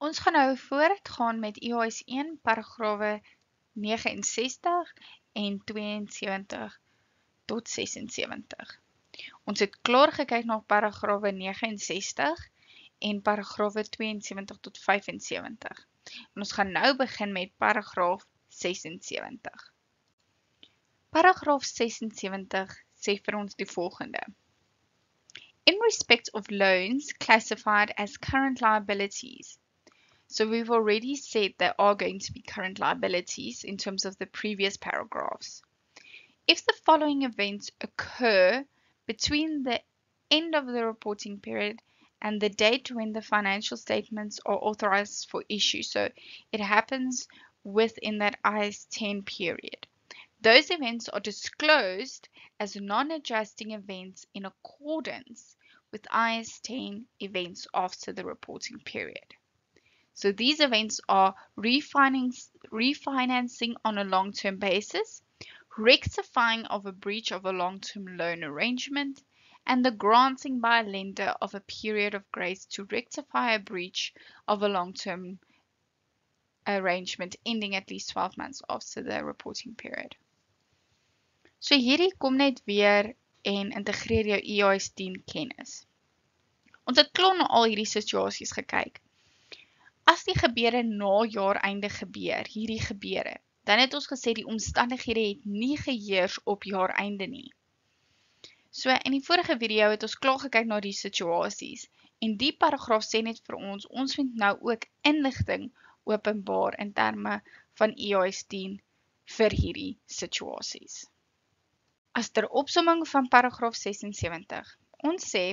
Ons gaan nou voortgaan met EOS 1 paragrawe 69 en 72 tot 76. Ons het klaar gekyk na paragrawe 69 en paragrawe 72 tot 75. En ons gaan nou begin met paragraaf 76. Paragraaf 76 sê vir ons die volgende. In respect of loans classified as current liabilities, So we've already said there are going to be current liabilities in terms of the previous paragraphs. If the following events occur between the end of the reporting period and the date when the financial statements are authorized for issue, so it happens within that IS 10 period. Those events are disclosed as non-adjusting events in accordance with IS 10 events after the reporting period. So these events are refinancing on a long-term basis, rectifying of a breach of a long-term loan arrangement, and the granting by a lender of a period of grace to rectify a breach of a long-term arrangement ending at least 12 months after the reporting period. So hierdie kom net weer en integreer jou EIS 10 kennis. Ons het na al hierdie situasies gekyk as die gebeure na jaar einde gebeur, hierdie gebeure, dan het ons gesê die omstandighede het nie geheers op jaar einde nie. So in die vorige video het ons klaar gekyk na die situasies en die paragraaf sê net vir ons, ons vind nou ook inlichting openbaar in terme van EIS 10 vir hierdie situasies. As ter opsomming van paragraaf 76, Ons sê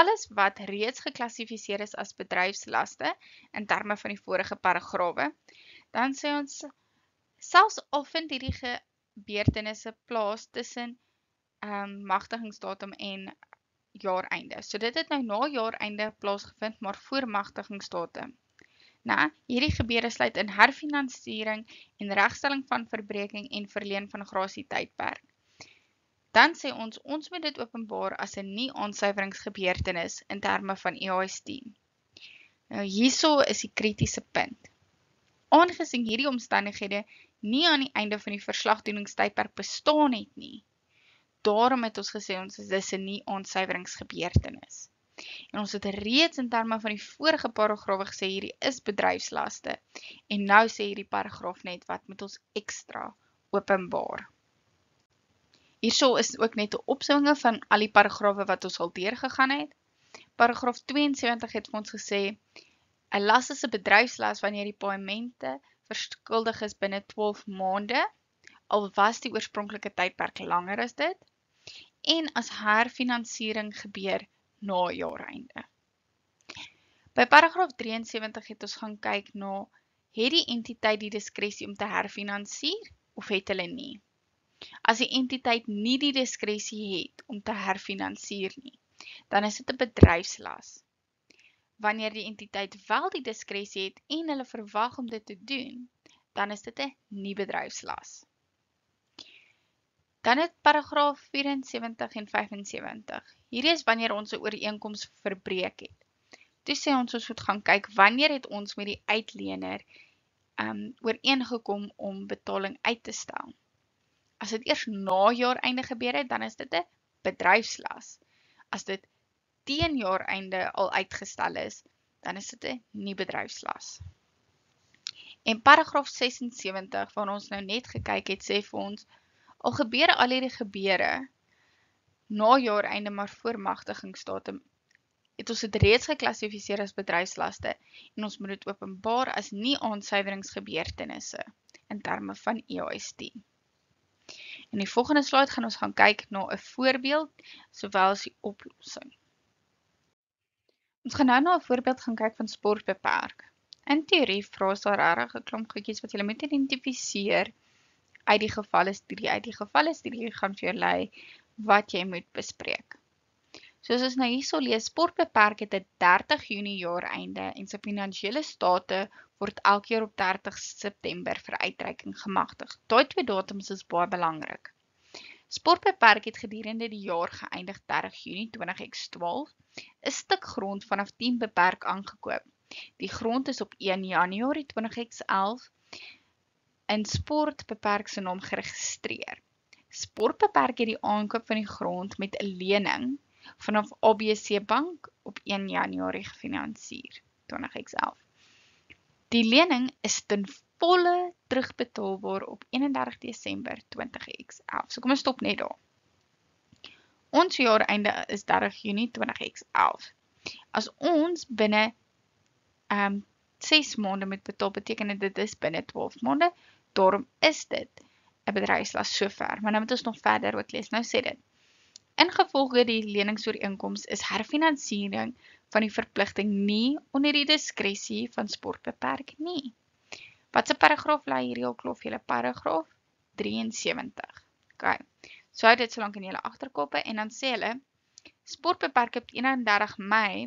alles wat reeds geklassifiseer is as bedryfslaste in terme van die vorige paragrawe, dan sê ons selfs al vind hierdie gebeurtenisse plaas tussen um, magtigingsdatum en jaareinde. So dit het nou na jaareinde plaasgevind, maar voor magtigingsdatum. Nou, hierdie gebeure sluit in herfinansiering en regstelling van verbreking en verleen van grasie tydperk dan sê ons, ons moet dit openbaar as een nie aansuiveringsgebeurtenis in termen van EIS 10. Nou, hierso is die kritiese punt. Aangezien hierdie omstandighede nie aan die einde van die verslagdoeningstydperk bestaan het nie, daarom het ons gesê ons is dis een nie aansuiveringsgebeurtenis. En ons het reeds in termen van die vorige paragraaf gesê hierdie is bedrijfslaste en nou sê hierdie paragraaf net wat met ons extra openbaar. Hierso is ook net 'n opsomming van al die paragrawe wat ons al deurgegaan het. Paragraaf 72 het vir ons gesê 'n las is 'n bedryfslas wanneer die paemente verskuldig is binne 12 maande al was die oorspronklike tydperk langer as dit en as herfinansiering gebeur na jaareinde. By paragraaf 73 het ons gaan kyk na het die entiteit die diskresie om te herfinansier of het hulle nie? As die entiteit nie die diskresie het om te herfinansier nie, dan is dit 'n bedryfslas. Wanneer die entiteit wel die diskresie het en hulle verwag om dit te doen, dan is dit 'n nie bedryfslas. Dan het paragraaf 74 en 75. Hierdie is wanneer ons 'n ooreenkoms verbreek het. Toe sê ons ons moet gaan kyk wanneer het ons met die uitlener um ooreengekom om betaling uit te stel as dit eers na jaar einde gebeur het, dan is dit 'n bedryfslas. As dit teen jaar einde al uitgestel is, dan is dit 'n nie bedryfslas. En paragraaf 76 van ons nou net gekyk het, sê vir ons al gebeur al hierdie gebeure na jaar einde maar voor magtigingsdatum het ons dit reeds geklassifiseer as bedryfslaste en ons moet dit openbaar as nie aansuiveringsgebeurtenisse in terme van EIS 10. In die volgende slide gaan ons gaan kyk na 'n voorbeeld sowel as die oplossing. Ons gaan nou na 'n voorbeeld gaan kyk van sportbeperk. In teorie vra ons daar regtig 'n klomp goedjies wat jy moet identifiseer uit die gevalle studie. Uit die gevalle studie gaan vir jou lei wat jy moet bespreek. Soos ons nou hierso lees, sportbeperk het 'n 30 Junie jaar einde en sy finansiële state word elke jaar op 30 September vir uitreiking gemagtig. Daai twee datums is baie belangrik. Sportbeperk het gedurende die jaar geëindig 30 Junie 2012 'n stuk grond vanaf 10 beperk aangekoop Die grond is op 1 Januarie 2011 in Sport beperk se naam geregistreer. Sport beperk het die aankoop van die grond met 'n lening vanaf ABC Bank op 1 Januarie gefinansier 2011. Die lening is ten volle terugbetaalbaar op 31 Desember 2011. So kom ons stop net daar. Ons jaareinde is 30 Junie 2011. As ons binne ehm um, 6 maande moet betaal, beteken dit is binne 12 maande. Daarom is dit 'n bedryfslas sover. Maar nou moet ons nog verder ook lees. Nou sê dit: Ingevolge die leningsooreenkoms is herfinansiering van die verpligting nie onder die diskresie van sport beperk nie. Wat se paragraaf lê hierdie al klof julle paragraaf 73. OK. So hou dit so lank in julle agterkoppe en dan sê hulle Sportbeperk op 31 Mei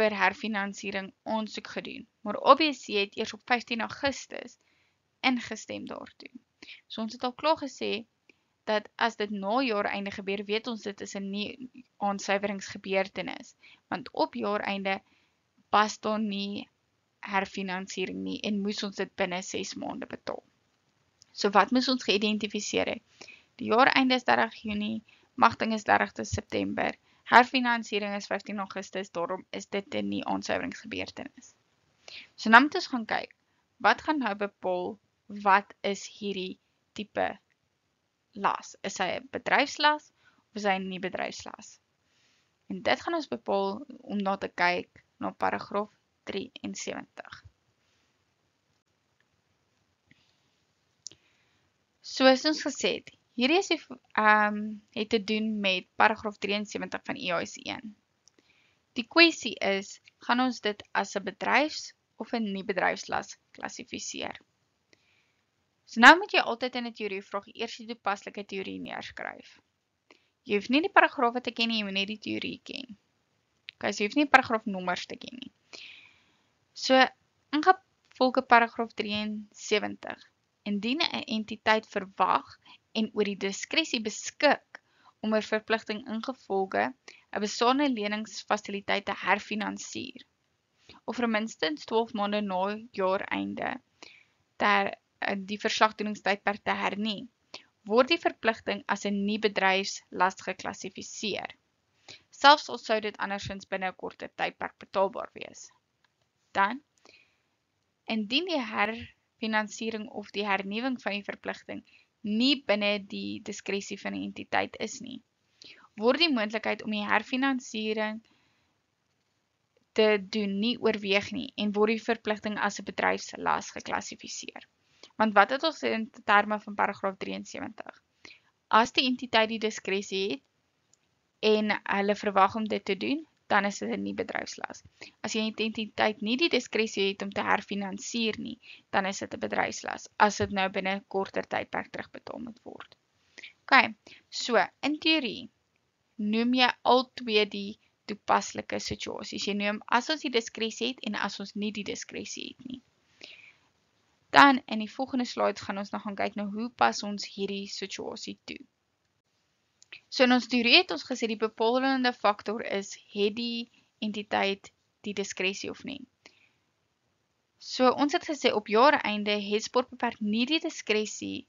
vir herfinansiering aansoek gedoen, maar OBC het eers op 15 Augustus ingestem daartoe. So ons het al klaar gesê dat as dit na jaar einde gebeur, weet ons dit is 'n nie aansuiveringsgebeurtenis, want op jaar einde pas daar nie herfinansiering nie en moes ons dit binne 6 maande betaal. So wat moes ons geïdentifiseer het? Die jaar einde is 30 Junie, magting is 30 September, herfinansiering is 15 Augustus, daarom is dit 'n nie aansuiveringsgebeurtenis. So nou moet ons gaan kyk, wat gaan nou bepaal wat is hierdie tipe las? Is hy 'n bedryfslas of is hy nie bedryfslas? En dit gaan ons bepaal om na te kyk na paragraaf 73. Soos ons gesê het, hierdie is ehm um, het te doen met paragraaf 73 van EIS 1. Die kwessie is, gaan ons dit as 'n bedryfs of 'n nie bedryfslas klassifiseer? So nou moet jy altyd in 'n teorie vraag die toepaslike teorie neerskryf. Jy hoef nie die paragrawe te ken nie, jy moet net die teorie ken. Okay, so jy hoef nie paragraaf nommers te ken nie. So ingevolge paragraaf 73 indien 'n entiteit verwag en oor die diskresie beskik om 'n verpligting ingevolge 'n bestaande leningsfasiliteit te herfinansier of vir minstens 12 maande na jaareinde ter die verslagdoeningstydperk te hernie word die verpligting as 'n nie bedryfslas geklassifiseer selfs al sou dit andersins binne 'n korter tydperk betaalbaar wees dan indien die herfinansiering of die hernuwing van die verpligting nie binne die diskresie van die entiteit is nie, word die moontlikheid om die herfinansiering te doen nie oorweeg nie en word die verpligting as 'n bedryfslas geklassifiseer. Want wat het ons in terme van paragraaf 73? As die entiteit die diskresie het en hulle verwag om dit te doen, dan is dit 'n nie bedryfslas. As jy identiteit nie die diskresie het om te herfinansier nie, dan is dit 'n bedryfslas as dit nou binne 'n korter tydperk terugbetaal moet word. OK. So, in teorie noem jy al twee die toepaslike situasies. Jy noem as ons die diskresie het en as ons nie die diskresie het nie. Dan in die volgende slide gaan ons nou gaan kyk na hoe pas ons hierdie situasie toe. So in ons teorie het ons gesê die bepalende faktor is het die entiteit die diskresie of nie. So ons het gesê op jaareinde het sportbeperk nie die diskresie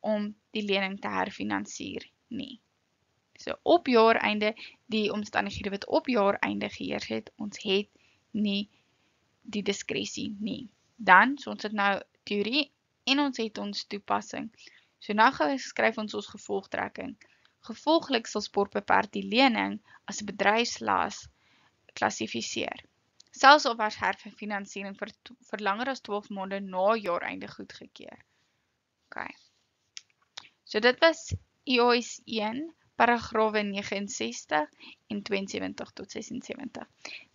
om die lening te herfinansier nie. So op jaareinde die omstandighede wat op jaareinde geheers het, ons het nie die diskresie nie. Dan so ons het nou teorie en ons het ons toepassing. So nou geskryf ons ons gevolgtrekking. Gevolglik sal sportbeperk die lening as 'n bedryfslas klassifiseer. Selfs al was herfinansiering vir vir langer as 12 maande na jaareinde goedgekeur. OK. So dit was EOS 1 paragrawe 69 en 72 tot 76.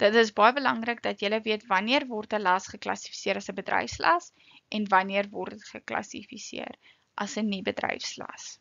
Dit is baie belangrik dat jy weet wanneer word 'n las geklassifiseer as 'n bedryfslas en wanneer word dit geklassifiseer as 'n nie bedryfslas.